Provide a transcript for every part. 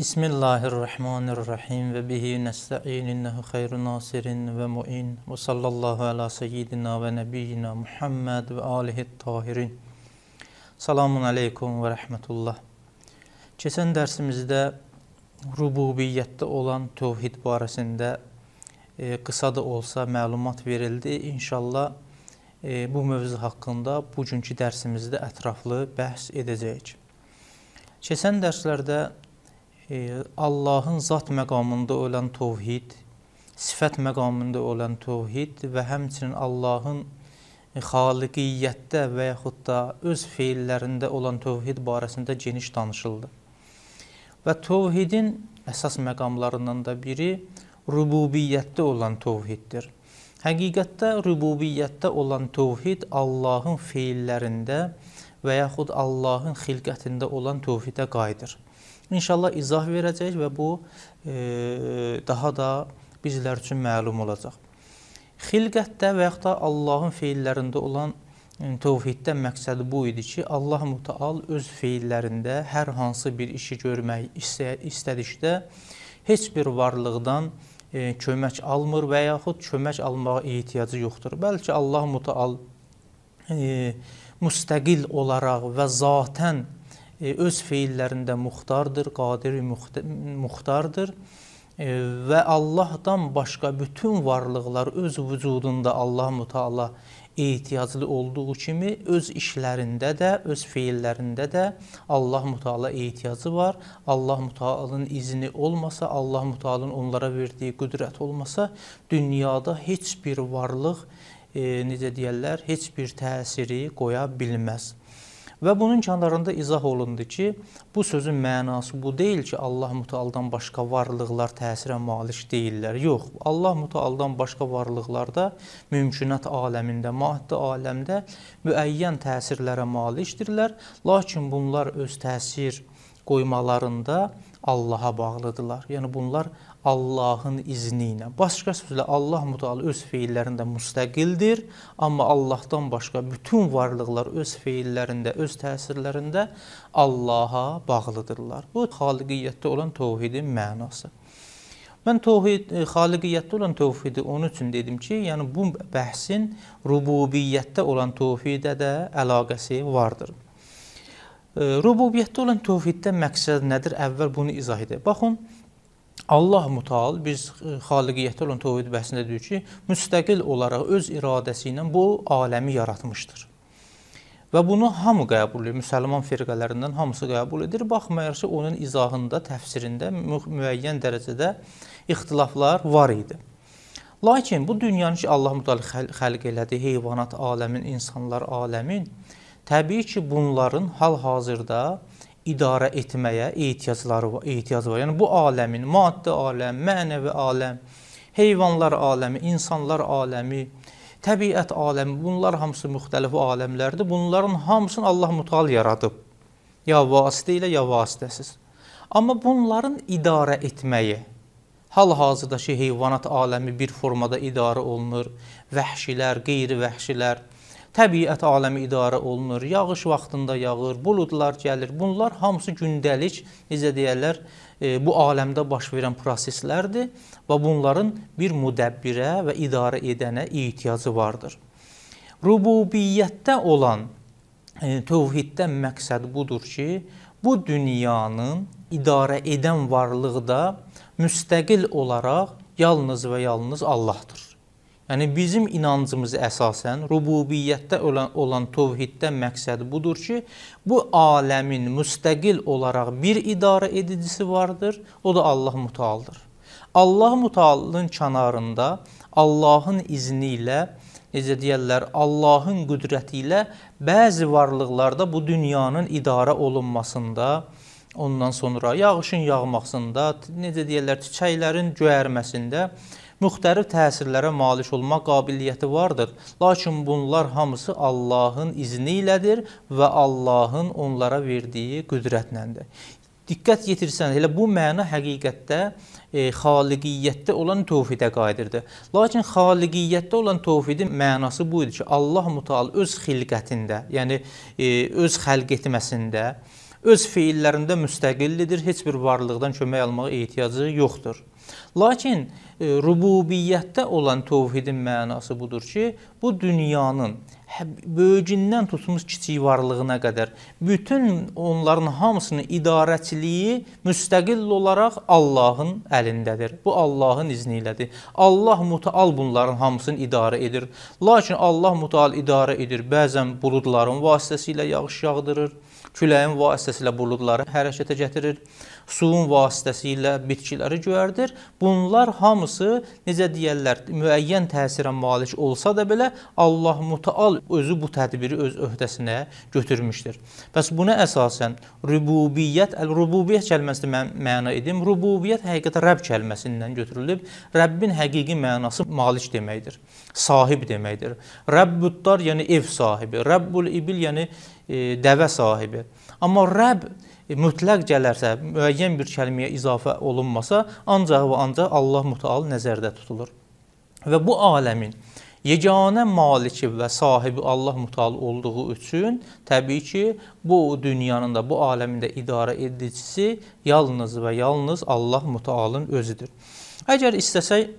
Bismillahirrahmanirrahim və bihi nəstəin innəhu xeyru nasirin və muin və sallallahu əla seyyidina və nəbiyyina Muhammed və alihi tahirin. Salamun aleykum və rəhmətullah. Keçən dərsimizdə rububiyyətdə olan tövhid barəsində e, qısa da olsa məlumat verildi. İnşallah e, bu mövzu haqqında bugünkü dərsimizdə ətraflı bəhs edəcəyik. Keçən dərslərdə Allahın zat məqamında olan tövhid, sifət məqamında olan tövhid və həmçinin Allahın xaliqiyyətdə və yaxud da öz feillərində olan tövhid barəsində geniş danışıldı. Və tövhidin əsas məqamlarından da biri rububiyyətdə olan tövhiddir. Həqiqətdə rububiyyətdə olan tövhid Allahın feillərində və yaxud Allahın xilqətində olan tövhidə qayıdır. İnşallah izah verəcək və bu e, daha da bizlər üçün məlum olacaq. Xilqətdə və yaxud da Allahın feillərində olan yəni, tövhiddə məqsədi bu idi ki, Allah Mütəal öz feillərində hər hansı bir işi görmək istə istədikdə heç bir varlıqdan e, kömək almır və yaxud kömək almağa ehtiyacı yoxdur. Bəlkə Allah Mütəal e, müstəqil olaraq və zatən E, öz feillərində muxtardır, qadir muxtardır e, və Allahdan başqa bütün varlıqlar öz vücudunda Allah Müteala ehtiyaclı olduğu kimi öz işlərində də, öz feillərində də Allah Müteala ehtiyacı var. Allah Müteala'nın izni olmasa, Allah Müteala'nın onlara verdiyi qüdrət olmasa, dünyada heç bir varlıq e, necə deyirlər, heç bir təsiri qoya bilməz. Və bunun kənarında izah olundu ki, bu sözün mənası bu deyil ki, Allah mütəaldan başqa varlıqlar təsirə malik deyillər. Yox, Allah mütəaldan başqa varlıqlarda mümkünat aləmində, maddi aləmdə müəyyən təsirlərə malikdirlər, lakin bunlar öz təsir qoymalarında Allaha bağlıdırlar. Yəni bunlar Allahın izni ilə. Başqa sözlə Allah Mütəala öz feillərində müstəqildir, amma Allahdan başqa bütün varlıqlar öz feillərində, öz təsirlərində Allaha bağlıdırlar. Bu xaliqiyyətdə olan təvhidin mənası. Mən təvhid e, xaliqiyyətdə olan təvhidi onun üçün dedim ki, yəni bu bəhsin rububiyyətdə olan təvhidə də əlaqəsi vardır. E, rububiyyətdə olan təvhiddə məqsəd nədir? Əvvəl bunu izah edək. Baxın, Allah Müteal biz e, xaliqiyyətdə olan təvhid bəhsində deyir ki, müstəqil olaraq öz iradəsi ilə bu aləmi yaratmışdır. Və bunu hamı qəbul edir, müsəlman firqələrindən hamısı qəbul edir. Baxmayaraq ki, onun izahında, təfsirində müəyyən dərəcədə ixtilaflar var idi. Lakin bu dünyanı ki, Allah Müteal xəlq elədi, heyvanat aləmin, insanlar aləmin, təbii ki, bunların hal-hazırda idarə etməyə ehtiyacları var, ehtiyacı var. Yəni bu aləmin, maddi aləm, mənəvi aləm, heyvanlar aləmi, insanlar aləmi, təbiət aləmi, bunlar hamısı müxtəlif aləmlərdir. Bunların hamısını Allah Müteal yaradıb. Ya vasitə ilə, ya vasitəsiz. Amma bunların idarə etməyi, hal-hazırdakı heyvanat aləmi bir formada idarə olunur, vəhşilər, qeyri-vəhşilər, təbiət aləmi idarə olunur, yağış vaxtında yağır, buludlar gəlir. Bunlar hamısı gündəlik, necə deyərlər, e, bu aləmdə baş verən proseslərdir və bunların bir müdəbbirə və idarə edənə ehtiyacı vardır. Rububiyyətdə olan e, tövhiddən məqsəd budur ki, bu dünyanın idarə edən varlıqda müstəqil olaraq yalnız və yalnız Allahdır. Yəni bizim inancımız əsasən rububiyyətdə olan, olan təvhiddə məqsədi budur ki, bu aləmin müstəqil olaraq bir idarə edicisi vardır, o da Allah Mütaaldır. Allah Mütaalın kənarında Allahın izni ilə necə deyirlər, Allahın qüdrəti ilə bəzi varlıqlarda bu dünyanın idarə olunmasında, ondan sonra yağışın yağmasında, necə deyirlər, çiçəklərin göyərməsində müxtəlif təsirlərə malik olma qabiliyyəti vardır. Lakin bunlar hamısı Allahın izni ilədir və Allahın onlara verdiyi qüdrətləndir. Diqqət yetirsən, elə bu məna həqiqətdə e, xaliqiyyətdə olan tövhidə qayıdırdı. Lakin xaliqiyyətdə olan tövhidin mənası bu idi ki, Allah Müteal öz xilqətində, yəni e, öz xəlq etməsində, öz feillərində müstəqillidir, heç bir varlıqdan kömək almağa ehtiyacı yoxdur. Lakin e, rububiyyətdə olan təvhidin mənası budur ki, bu dünyanın hə, böyücündən tutmuş kiçik varlığına qədər bütün onların hamısının idarəçiliyi müstəqil olaraq Allahın əlindədir. Bu Allahın izni ilədir. Allah mütəal bunların hamısını idarə edir. Lakin Allah mütəal idarə edir. Bəzən buludların vasitəsilə yağış yağdırır, küləyin vasitəsilə buludları hərəkətə gətirir suyun vasitəsilə bitkiləri göyərdir. Bunlar hamısı necə deyirlər, müəyyən təsirə malik olsa da belə Allah Mütəal özü bu tədbiri öz öhdəsinə götürmüşdür. Bəs buna əsasən rububiyyət, əl-rububiyyət kəlməsini mən məna edim. Rububiyyət həqiqətən Rəbb kəlməsindən götürülüb. Rəbbin həqiqi mənası malik deməkdir. Sahib deməkdir. Rəbbüddar yəni ev sahibi, Rəbbul ibil yəni e, dəvə sahibi. Amma Rəbb mütləq gələrsə, müəyyən bir kəlməyə izafə olunmasa, ancaq və ancaq Allah Mütəal nəzərdə tutulur. Və bu aləmin yeganə maliki və sahibi Allah Mütəal olduğu üçün təbii ki, bu dünyanın da, bu aləmin də idarə edicisi yalnız və yalnız Allah Mütəalın özüdür. Əgər istəsək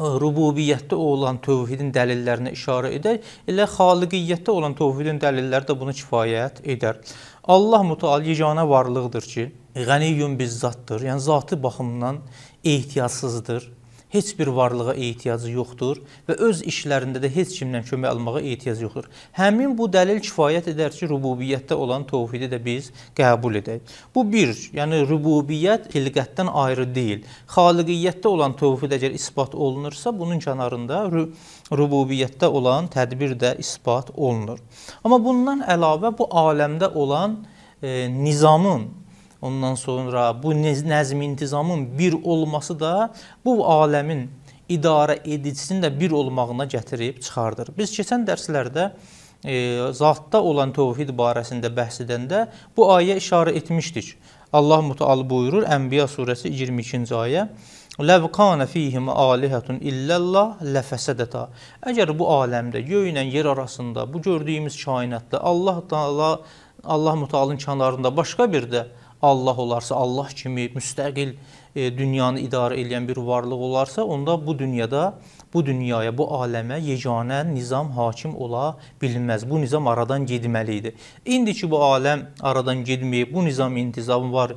rububiyyətdə olan tövhidin dəlillərinə işarə edək, elə xaliqiyyətdə olan tövhidin dəlilləri də buna kifayət edər. Allah mütəal yeganə varlıqdır ki, qəniyyun bizzatdır. Yəni zatı baxımından ehtiyacsızdır heç bir varlığa ehtiyacı yoxdur və öz işlərində də heç kimdən kömək almağa ehtiyacı yoxdur. Həmin bu dəlil kifayət edər ki, rububiyyətdə olan təvhidi də biz qəbul edək. Bu bir, yəni rububiyyət xilqətdən ayrı deyil. Xaliqiyyətdə olan təvhid əgər isbat olunursa, bunun kənarında rububiyyətdə olan tədbir də isbat olunur. Amma bundan əlavə bu aləmdə olan e, nizamın Ondan sonra bu nəzm intizamın bir olması da bu aləmin idarə edicisinin də bir olmağına gətirib çıxardır. Biz keçən dərslərdə e, zatda olan təvhid barəsində bəhs edəndə bu ayə işarə etmişdik. Allah Müteal buyurur Ənbiya surəsi 22-ci ayə Ləv kana fihim alihatun illallah lafəsadata. Əgər bu aləmdə göy ilə yer arasında bu gördüyümüz kainatda Allah Taala Allah Mütealın kənarında başqa bir də Allah olarsa, Allah kimi müstəqil e, dünyanı idarə edən bir varlıq olarsa, onda bu dünyada, bu dünyaya, bu aləmə yeganə nizam hakim ola bilməz. Bu nizam aradan getməlidir. İndiki bu aləm aradan getməyib, bu nizam intizam var.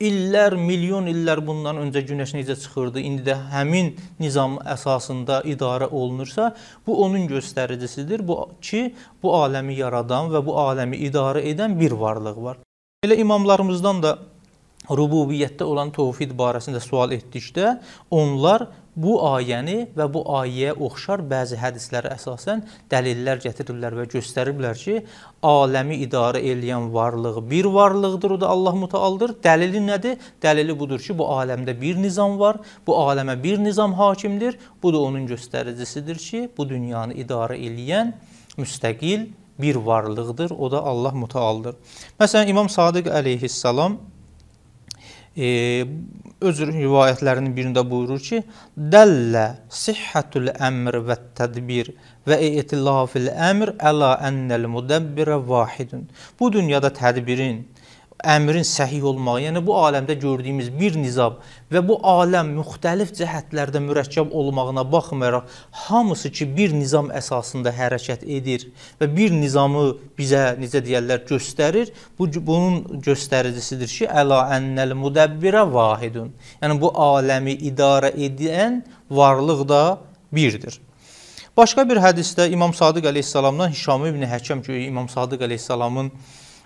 İllər, milyon illər bundan öncə günəş necə çıxırdı, indi də həmin nizam əsasında idarə olunursa, bu onun göstəricisidir. Bu ki, bu aləmi yaradan və bu aləmi idarə edən bir varlıq var. Elə imamlarımızdan da rububiyyətdə olan təvhid barəsində sual etdikdə onlar bu ayəni və bu ayəyə oxşar bəzi hədislərə əsasən dəlillər gətiriblər və göstəriblər ki, aləmi idarə edən varlıq bir varlıqdır, o da Allah Mütəaldır. Dəlili nədir? Dəlili budur ki, bu aləmdə bir nizam var, bu aləmə bir nizam hakimdir. Bu da onun göstəricisidir ki, bu dünyanı idarə edən müstəqil bir varlıqdır, o da Allah mütəaldır. Məsələn, İmam Sadiq əleyhissalam e, öz rivayətlərinin birində buyurur ki, Dəllə sihhatul əmr və tədbir və etilafil əmr əla ennəl mudabbirə vahidun. Bu dünyada tədbirin, əmrin səhih olmağı, yəni bu aləmdə gördüyümüz bir nizam və bu aləm müxtəlif cəhətlərdə mürəkkəb olmağına baxmayaraq hamısı ki bir nizam əsasında hərəkət edir və bir nizamı bizə necə deyirlər göstərir. Bu bunun göstəricisidir ki, əla ennel mudabbirə vahidun. Yəni bu aləmi idarə edən varlıq da birdir. Başqa bir hədisdə İmam Sadiq əleyhissalamdan Hişam ibn Həkəm ki, İmam Sadiq əleyhissalamın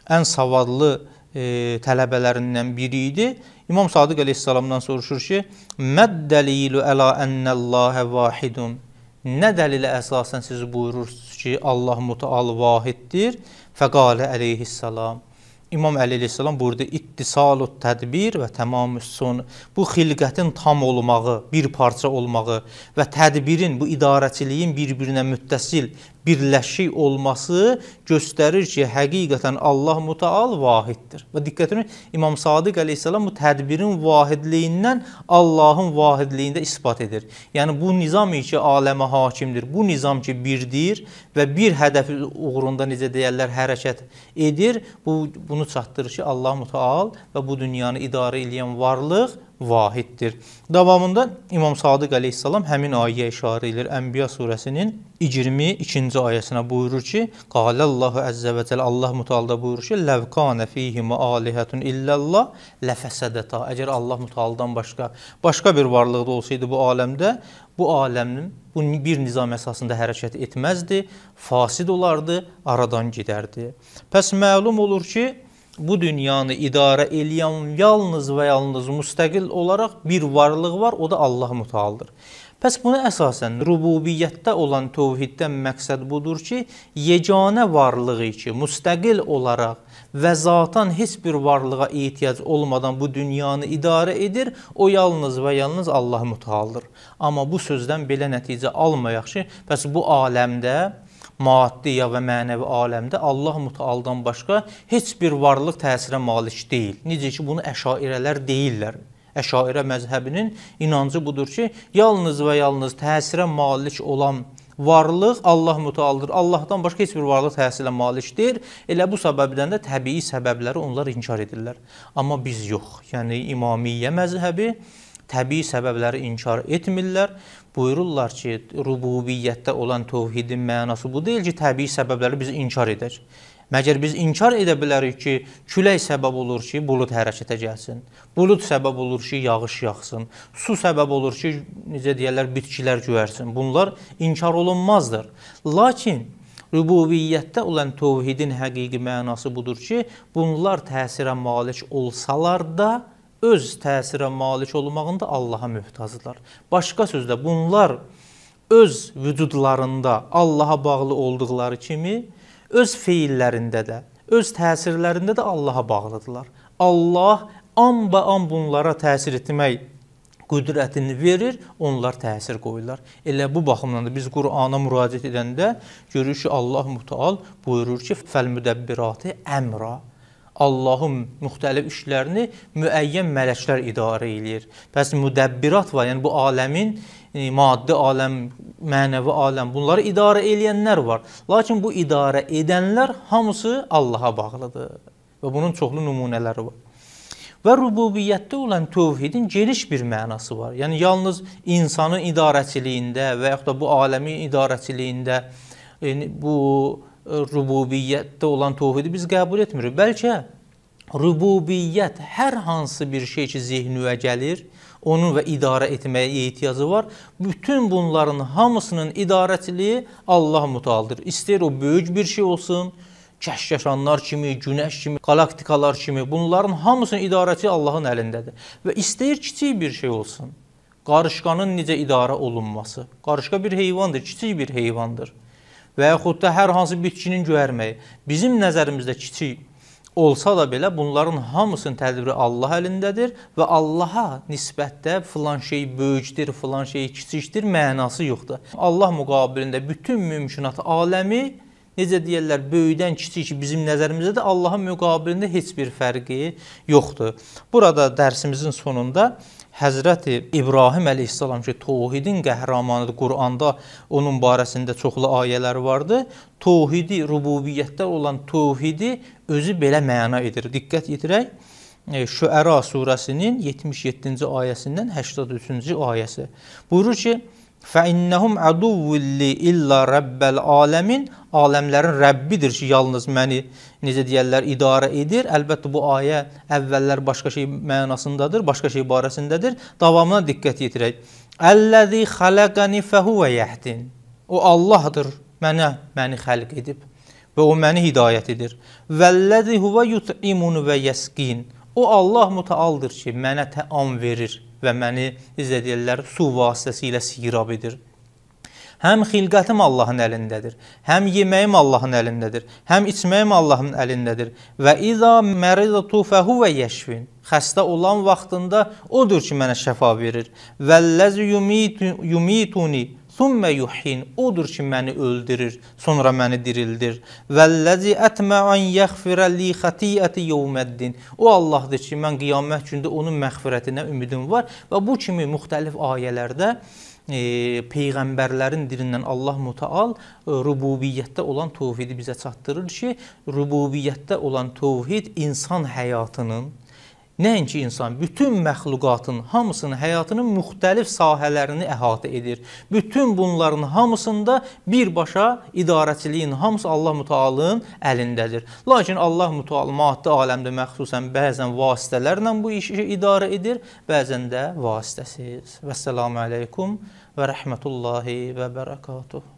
ən savadlı e, tələbələrindən biri idi. İmam Sadiq əleyhissalamdan soruşur ki: "Məd-dəlilu əla ennəllahə vahidun?" Nə dəlilə əsasən siz buyurursunuz ki, Allah Mütəal vahiddir? Fəqalə əleyhissalam. İmam Əli əleyhissalam burada ittisalut tədbir və tamamüs son bu xilqətin tam olmağı, bir parça olmağı və tədbirin, bu idarəçiliyin bir-birinə müttəsil birləşik olması göstərir ki, həqiqətən Allah mütəal vahiddir. Və diqqətini İmam Sadiq əleyhissalam bu tədbirin vahidliyindən Allahın vahidliyində isbat edir. Yəni bu nizam ki, aləmə hakimdir. Bu nizam ki, birdir və bir hədəf uğrunda necə deyirlər, hərəkət edir. Bu bunu çatdırır ki, Allah mütəal və bu dünyanı idarə edən varlıq vahiddir. Davamında İmam Sadiq əleyhissalam həmin ayəyə işarə edir. Ənbiya surəsinin 22-ci ayəsinə buyurur ki, Qalallahu əzzə və cəl Allah mütəalda buyurur ki, "Ləv kana fihim alihatun illallah lafəsadata." Əgər Allah mütəaldan başqa başqa bir varlıq da olsaydı bu aləmdə, bu aləmin bu bir nizam əsasında hərəkət etməzdi, fasid olardı, aradan gedərdi. Pəs məlum olur ki, bu dünyanı idarə eləyən yalnız və yalnız müstəqil olaraq bir varlıq var, o da Allah mütəaldır. Pəs buna əsasən rububiyyətdə olan təvhiddən məqsəd budur ki, yeganə varlığı ki, müstəqil olaraq və zatan heç bir varlığa ehtiyac olmadan bu dünyanı idarə edir, o yalnız və yalnız Allah mütəaldır. Amma bu sözdən belə nəticə almayaq ki, pəs bu aləmdə maddi ya və mənəvi aləmdə Allah mütəaldan başqa heç bir varlıq təsirə malik deyil. Necə ki, bunu əşairələr deyirlər. Əşairə məzhəbinin inancı budur ki, yalnız və yalnız təsirə malik olan varlıq Allah mütəaldır. Allahdan başqa heç bir varlıq təsirə malik deyil. Elə bu səbəbdən də təbii səbəbləri onlar inkar edirlər. Amma biz yox. Yəni İmamiyyə məzhəbi təbii səbəbləri inkar etmirlər buyururlar ki, rububiyyətdə olan təvhidin mənası bu deyil ki, təbii səbəbləri biz inkar edək. Məgər biz inkar edə bilərik ki, külək səbəb olur ki, bulud hərəkətə gəlsin. Bulud səbəb olur ki, yağış yağsın. Su səbəb olur ki, necə deyirlər, bitkilər göyərsin. Bunlar inkar olunmazdır. Lakin rububiyyətdə olan təvhidin həqiqi mənası budur ki, bunlar təsirə malik olsalar da, öz təsirə malik olmağında Allaha möhtacdırlar. Başqa sözlə bunlar öz vücudlarında Allaha bağlı olduqları kimi öz feillərində də, öz təsirlərində də Allaha bağlıdırlar. Allah amba-an bunlara təsir etmək qüdrətini verir, onlar təsir qoyurlar. Elə bu baxımdan da biz Qurana müraciət edəndə görürük ki, Allah Mütəal buyurur ki, "Fəl müdəbbirati əmra" Allahın müxtəlif işlərini müəyyən mələklər idarə eləyir. Bəs müdəbbirat var, yəni bu aləmin e, maddi aləm, mənəvi aləm, bunları idarə eləyənlər var. Lakin bu idarə edənlər hamısı Allaha bağlıdır və bunun çoxlu nümunələri var. Və rububiyyətdə olan tövhidin geniş bir mənası var. Yəni yalnız insanın idarəçiliyində və yaxud da bu aləmin idarəçiliyində yəni, bu rububiyyətdə olan təvhidi biz qəbul etmirik. Bəlkə rububiyyət hər hansı bir şey ki, zehninə gəlir, onun və idarə etməyə ehtiyacı var. Bütün bunların hamısının idarəçiliyi Allah mütaldır. İstəyir o böyük bir şey olsun, kəşkəşanlar kimi, günəş kimi, qalaktikalar kimi, bunların hamısının idarəçi Allahın əlindədir. Və istəyir kiçik bir şey olsun. Qarışqanın necə idarə olunması. Qarışqa bir heyvandır, kiçik bir heyvandır və yaxud da hər hansı bitkinin göyərməyi bizim nəzərimizdə kiçik olsa da belə bunların hamısının tədbiri Allah əlindədir və Allaha nisbətdə filan şey böyükdür, filan şey kiçikdir mənası yoxdur. Allah müqabilində bütün mümkünat aləmi necə deyirlər, böyükdən kiçik bizim nəzərimizdə də Allahın müqabilində heç bir fərqi yoxdur. Burada dərsimizin sonunda Həzrəti İbrahim əleyhissalam ki, təvhidin qəhrəmanıdır. Quranda onun barəsində çoxlu ayələr vardı. Təvhidi, rububiyyətdə olan təvhidi özü belə məna edir. Diqqət yetirək. E, Şüəra surəsinin 77-ci ayəsindən 83-cü ayəsi. Buyurur ki: Fəinnəhum əduvvulli illə rəbbəl aləmin aləmlərin Rəbbidir ki, yalnız məni necə deyərlər idarə edir. Əlbəttə bu ayə əvvəllər başqa şey mənasındadır, başqa şey barəsindədir. Davamına diqqət yetirək. Əlləzi xalaqani fəhuvə yəhdin. O Allahdır, mənə məni xəlq edib və o məni hidayət edir. Vəlləzi huvə yut'imun və yəsqin. O Allah mütəaldır ki, mənə təam verir və məni necə deyirlər, su vasitəsilə siyrab edir. Həm xilqətim Allahın əlindədir, həm yeməyim Allahın əlindədir, həm içməyim Allahın əlindədir. Və iza məridatu fəhuvə yəşfin. Xəstə olan vaxtında odur ki, mənə şəfa verir. Vəlləzi yumituni Thumma yuhin. Odur ki məni öldürür, sonra məni dirildir. Vəllazi atma an yaghfira li xati'ati yawmiddin. O Allahdır ki, mən qiyamət gündə onun məğfirətinə ümidim var və bu kimi müxtəlif ayələrdə e, peyğəmbərlərin dilindən Allah Mütəal e, rububiyyətdə olan təvhidi bizə çatdırır ki, rububiyyətdə olan təvhid insan həyatının Nəinki insan, bütün məxluqatın hamısının həyatının müxtəlif sahələrini əhatə edir. Bütün bunların hamısında birbaşa idarəçiliyin hamısı Allah Mütəalın əlindədir. Lakin Allah Mütəal maddi aləmdə məxsusən bəzən vasitələrlə bu işi idarə edir, bəzən də vasitəsiz. Vəssalamu aleykum və rəhmətullahi və bərəkatuhu.